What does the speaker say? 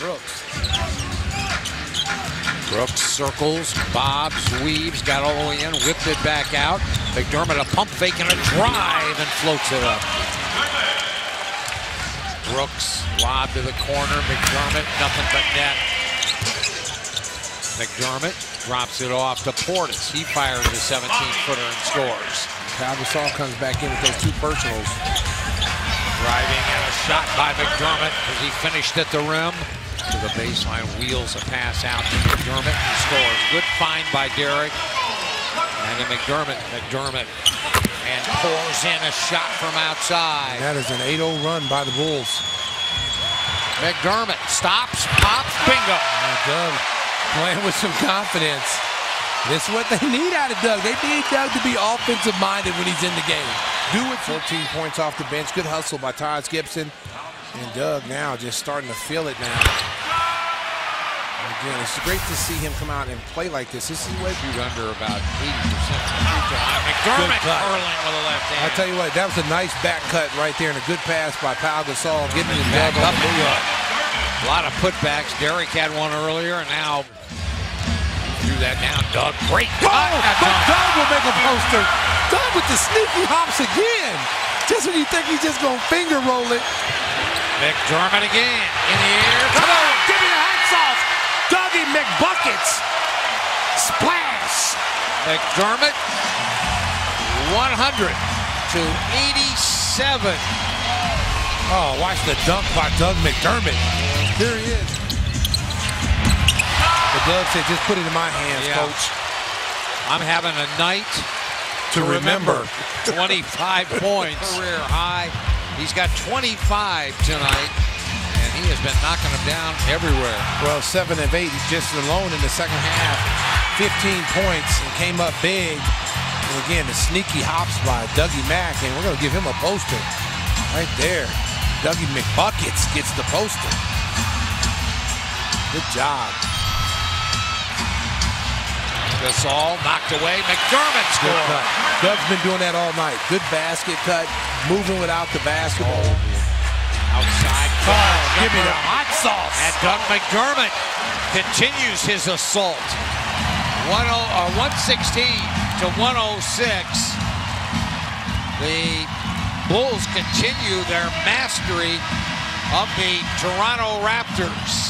Brooks. Brooks circles, bobs, weaves, got all the way in, whipped it back out. McDermott a pump fake and a drive and floats it up. Brooks lob to the corner. McDermott, nothing but net. McDermott drops it off to Portis. He fires a 17-footer and scores. Pau comes back in with those two personals. Driving and a shot by McDermott as he finished at the rim. To the baseline, wheels a pass out to McDermott. He scores. Good find by Derrick. And then McDermott, McDermott, and pours in a shot from outside. That is an 8-0 run by the Bulls. McDermott stops, pops, bingo. Doug playing with some confidence. This is what they need out of Doug. They need Doug to be offensive minded when he's in the game. Do it. 14 points off the bench. Good hustle by Taj Gibson. And Doug now just starting to feel it now. Again, it's great to see him come out and play like this. This is what shoot under about 80% ah, McDermott curling with a left hand. I tell you what, that was a nice back cut right there and a good pass by Pau Gasol, getting his back up. A lot of putbacks. Derrick had one earlier, and now threw that down. Doug, great oh, cut. Oh, but Doug will make a poster. Doug with the sneaky hops again. Just when you think he's just going to finger roll it. McDermott again in the air. Come on, give me the hot sauce. Dougie McBuckets. Splash. McDermott 100 to 87. Oh, watch the dunk by Doug McDermott. There he is. The Doug said, just put it in my hands, Yeah. coach. I'm having a night To remember. 25 points. Career high. He's got 25 tonight, and he has been knocking them down everywhere. Well, seven of eight, just alone in the second half. 15 points and came up big. And again, the sneaky hops by Dougie Mack, and we're going to give him a poster right there. Dougie McBuckets gets the poster. Good job. Gasol knocked away. McDermott Good scored. Doug's been doing that all night. Good basket cut, moving without the basketball. Outside. Oh, give me the hot sauce. And Doug McDermott continues his assault. 10, uh, 116 to 106. The Bulls continue their mastery of the Toronto Raptors.